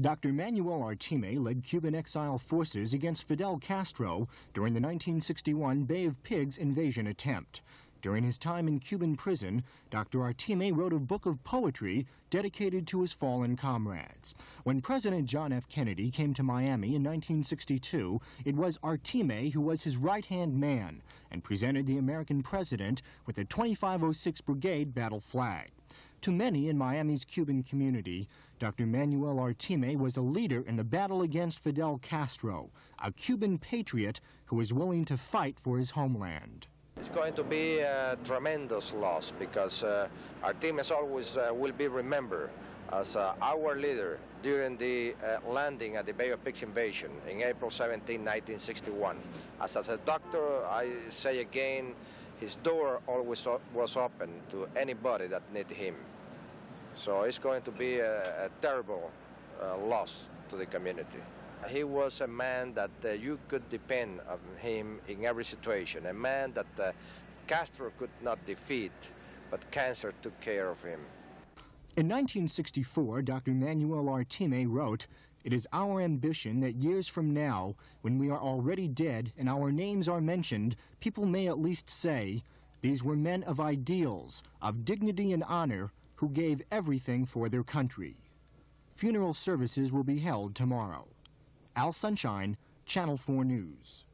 Dr. Manuel Artime led Cuban exile forces against Fidel Castro during the 1961 Bay of Pigs invasion attempt. During his time in Cuban prison, Dr. Artime wrote a book of poetry dedicated to his fallen comrades. When President John F. Kennedy came to Miami in 1962, it was Artime who was his right-hand man and presented the American president with the 2506 Brigade battle flag. To many in Miami's Cuban community, Dr. Manuel Artime was a leader in the battle against Fidel Castro, a Cuban patriot who was willing to fight for his homeland. It's going to be a tremendous loss because uh, Artime always uh, will be remembered as uh, our leader during the uh, landing at the Bay of Pigs invasion in April 17, 1961. As, as a doctor, I say again, his door always was open to anybody that needed him. So it's going to be a, a terrible uh, loss to the community. He was a man that uh, you could depend on him in every situation, a man that uh, Castro could not defeat, but cancer took care of him. In 1964, Dr. Manuel Artime wrote, It is our ambition that years from now, when we are already dead and our names are mentioned, people may at least say, these were men of ideals, of dignity and honor, who gave everything for their country. Funeral services will be held tomorrow. Al Sunshine, Channel 4 News.